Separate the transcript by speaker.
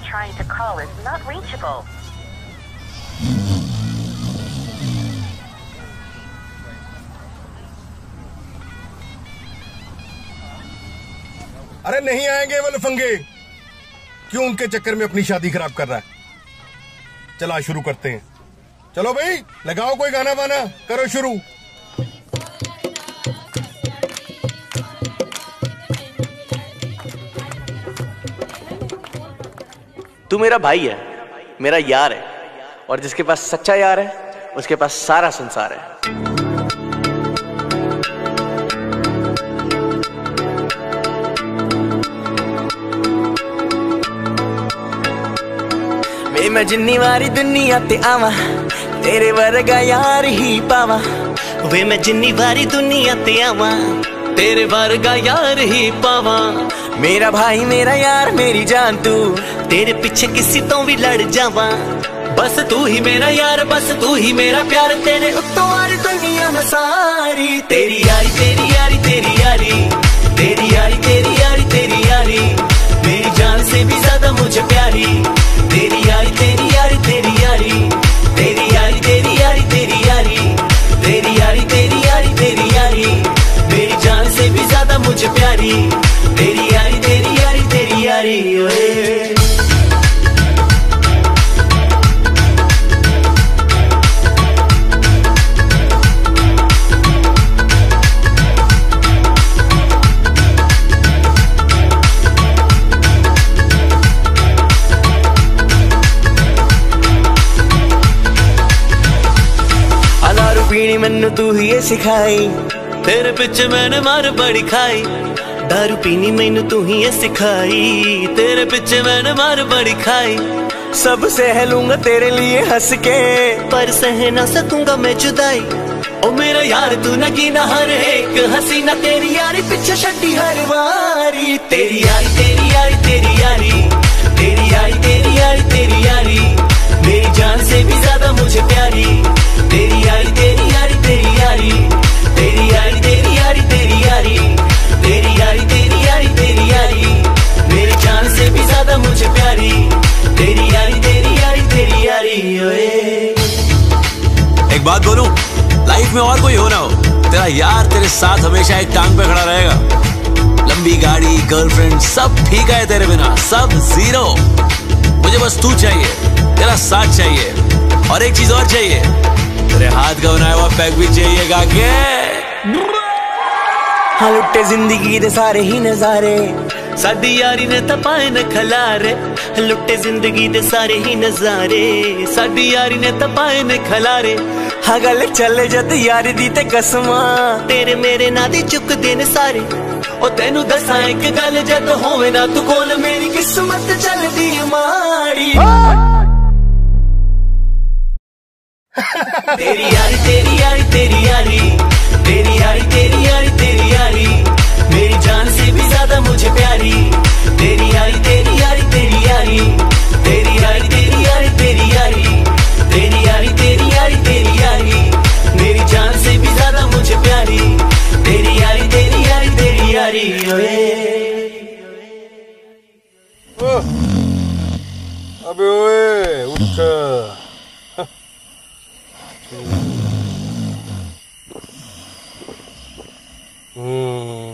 Speaker 1: call is not reachable.
Speaker 2: अरे नहीं आएँगे वो लफंगे क्यों उनके चक्कर में अपनी शादी खराब कर रहा है? चला शुरू करते हैं। चलो भाई, लगाओ कोई गाना वाना, करो शुरू।
Speaker 3: तू मेरा भाई है मेरा यार है और जिसके पास सच्चा यार है उसके पास सारा संसार है ਵੇ ਮੈਂ ਜਿੰਨੀ ਵਾਰੀ ਦੁਨੀਆ ਤੇ ਆਵਾਂ ਤੇਰੇ ਵਰਗਾ ਯਾਰ ਹੀ ਪਾਵਾਂ ਵੇ ਮੈਂ ਜਿੰਨੀ ਵਾਰੀ ਦੁਨੀਆ ਤੇ ਆਵਾਂ ਤੇਰੇ ਵਰਗਾ ਯਾਰ ਹੀ ਪਾਵਾਂ ਮੇਰਾ ਭਾਈ ਮੇਰਾ ਯਾਰ ਮੇਰੀ ਜਾਨ ਤੂੰ ਤੇਰੇ ਪਿੱਛੇ ਕਿਸੇ ਤੋਂ ਵੀ ਲੜ ਜਾਵਾਂ ਬਸ ਤੂੰ ਹੀ ਮੇਰਾ ਯਾਰ ਬਸ ਤੂੰ ਹੀ ਮੇਰਾ ਪਿਆਰ ਤੇਰੇ ਉੱਤੋਂ ਆਰ ਦੁਨੀਆ ਮੈਂ ਸਾਰੀ ਤੇਰੀ ਯਾਰੀ ਤੇਰੀ ਯਾਰੀ ਤੇਰੀ ਯਾਰੀ ਮੈਨੂੰ ਤੂੰ ਹੀ ਏ ਸਿਖਾਈ ਤੇਰੇ ਪਿੱਛੇ ਮੈਨੇ ਮਾਰ ਬੜੀ ਖਾਈ दारू पीनी मैनू तू ही ये सिखाई तेरे पीछे मैंने मार बड़ी खाई सब सह लूंगा तेरे लिए हंस के पर सह ना सकूंगा मैं जुदाई ओ मेरा यार तू न कीना हर एक हसीना तेरी यारी पीछे छड्डी हर वारी तेरी यारी तेरी यारी तेरी यारी तेरी यारी तेरी यारी
Speaker 4: बात बोलूं लाइफ में और कोई हो ना हो तेरा यार तेरे साथ हमेशा एक टांग पे खड़ा रहेगा लंबी गाड़ी गर्लफ्रेंड सब ठीक है तेरे बिना सब जीरो मुझे बस तू चाहिए तेरा साथ चाहिए और एक चीज और चाहिए तेरे हाथ का बनाया हुआ पैक भी चाहिए गाके
Speaker 3: ਹਾਂ ਲੁੱਟੇ ਜ਼ਿੰਦਗੀ ਦੇ ਸਾਰੇ ਹੀ ਨਜ਼ਾਰੇ ਸਾਡੀ ਯਾਰੀ ਨੇ ਤਾਂ ਪਾਏ ਨ ਖਲਾਰੇ ਲੁੱਟੇ ਜ਼ਿੰਦਗੀ ਦੇ ਸਾਰੇ ਹੀ ਨਜ਼ਾਰੇ ਸਾਡੀ ਯਾਰੀ ਨੇ ਤਾਂ ਪਾਏ ਨ ਖਲਾਰੇ ਹਗਲ ਚੱਲੇ ਜਦ ਯਾਰ ਦੀ ਤੇ ਕਸਮਾਂ। ਤੇਰੇ ਮੇਰੇ ਨਾਂ ਦੀ ਚੁੱਕਦੇ ਨੇ ਸਾਰੇ। ਉਹ ਤੈਨੂੰ ਦੱਸਾਂ ਇੱਕ ਗੱਲ ਜਦ ਹੋਵੇ ਨਾ ਤੂੰ ਕੋਲ ਮੇਰੀ ਕਿਸਮਤ ਚੱਲਦੀ ਮਾੜੀ। ਤੇਰੀ ਤੇਰੀ ਯਾਰੀ ਤੇਰੀ ਯਾਰੀ। ਤੇਰੀ ਯਾਰੀ ਤੇਰੀ ਯਾਰੀ A ver,
Speaker 2: ué, urca. hum.